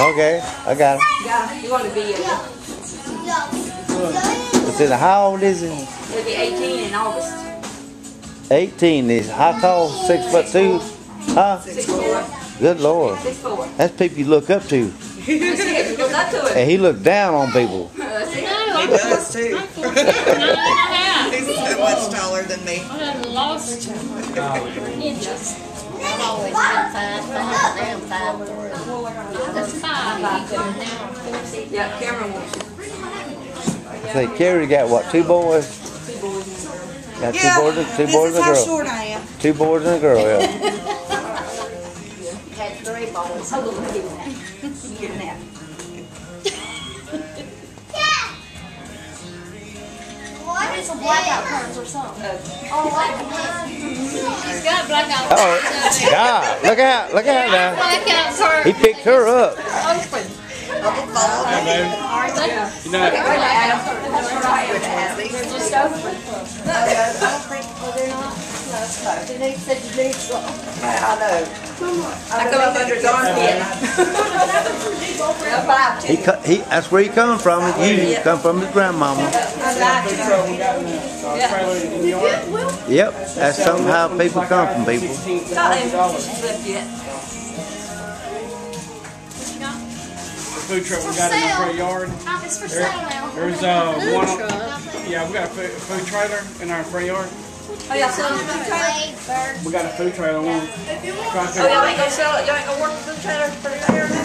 Okay, I got him. Yeah, you want to be, uh, Is it how old is he? he'll be 18 in August. 18. Is how tall? Six foot two? Huh? Six four. Good lord. Six four. That's people you look up to. Look up to. And he looked down on people. Uh. He does too. I'm 14 and a half. He's so much taller than me. I done lost inches. I've always been five, five, now I'm five, three. That's five, now I'm four. Yeah, Cameron wants you. Say, Keri got what? Two boys? Got two boys, and- two this boys is and a how girl. short I am. Two boys and a girl, yeah. Had three boys. Hold on, give me that. You get a nap. What is a blackout curtains or something? Oh, what? She's got blackout. Oh, God. Look out. Look out now. Blackout curtains. He picked her up. Open. Hey, baby. Are they? You know, They're just open. They said you need some. I know. I come up under his armpit. He, two. cu- he, that's where he come from. You come from his grandmama. I'm five two. truck we got in the trailer in the yard. Yep, that's somehow people come from people. Sixteen Not even dollars. she's lived yet. The food truck we got in the front yard. Oh, it's for There- sale now. There's uh Food one. truck. Yeah, we got a food, food trailer in our front yard. Oh, yeah, sell the food trailer? We got a food trailer. One. Oh, y'all ain't gonna sell it? Y'all ain't gonna work the food trailer for the fair or nothing?